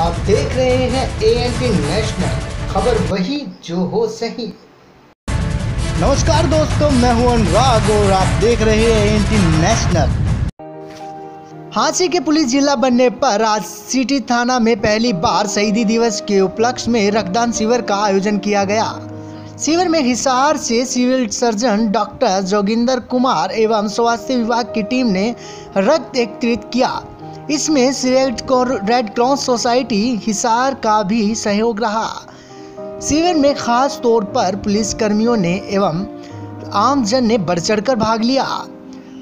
आप देख रहे हैं ए एन टी नेशनल खबर वही जो हो सही। नमस्कार दोस्तों, मैं हूँ अनुराग और आप देख रहे हैं ए नेशनल हांसी के पुलिस जिला बनने पर आज सिटी थाना में पहली बार शहीदी दिवस के उपलक्ष्य में रक्तदान शिविर का आयोजन किया गया। शिविर में हिसार से civil surgeon doctor Joginder Kumar एवं स्वास्थ्य विभाग की टीम ने रक्त एकत्रित किया। इसमें रेड क्रॉस सोसाइटी, हिसार का भी सहयोग रहा। शिविर में खास तौर पर पुलिस कर्मियों ने एवं आमजन ने बढ़ चढ़कर भाग लिया।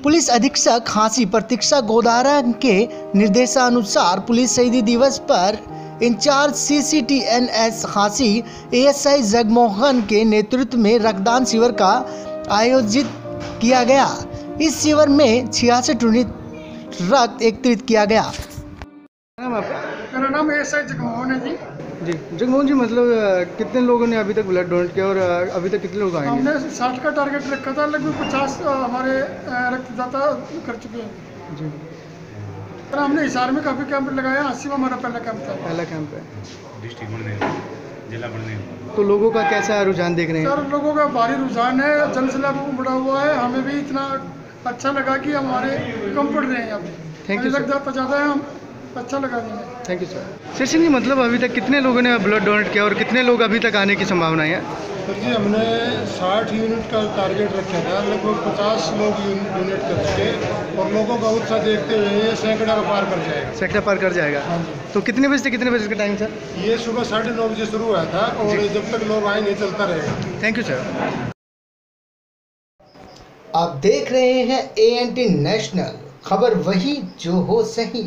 पुलिस अधीक्षक हांसी प्रतीक्षा गोदारा के निर्देशानुसार पुलिस शहीदी दिवस पर incharge C C T N S Hansi ASI Jagmohan के नेतृत्व में रक्तदान शिविर का आयोजित किया गया। इस शिविर में छियासठ यूनिट रक्त एकत्रित किया गया। नाम आपका? मेरा नाम एस आई जगमोहन है जी। जी जगमोहन जी मतलब कितने लोगों ने अभी तक ब्लड डोनेट किया और अभी तक कितने लोग आएँगे हमने साठ का टारगेट रखा था लगभग पचास हमारे रक्तदाता कर चुके हैं। जी। और हमने हिसार में काफ़ी कैंप लगाया अस्सी में हमारा पहला कैंप था। पहला कैंप है। डिस्ट्रिक्ट जिला तो लोगों का कैसा रुझान देख रहे हैं? सर लोगों का भारी रुझान है जनसैलाब बढ़ा हुआ है हमें भी इतना अच्छा लगा कि हमारे कम पड़ रहे हैं पे। Thank you, sir. रक्तदाता ज़्यादा है हम अच्छा लगा देंगे। Thank you sir sir ji मतलब अभी तक कितने लोगों ने ब्लड डोनेट किया और कितने लोग अभी तक आने की संभावना है? सर जी हमने 60 यूनिट का टारगेट रखा था। लगभग 50 लोग डोनेट कर चुके और लोगों का उत्साह देखते हुए ये सैकड़ा का पार कर जाएगा। सैकड़ा पार कर जाएगा। हाँ जी। तो कितने बजे से कितने बजे का टाइम सर ये सुबह साढ़े नौ बजे शुरू हुआ था और जब तक लोग आएँगे चलता रहेगा। थैंक यू सर आप देख रहे हैं ए एन टी नेशनल खबर वही जो हो सही।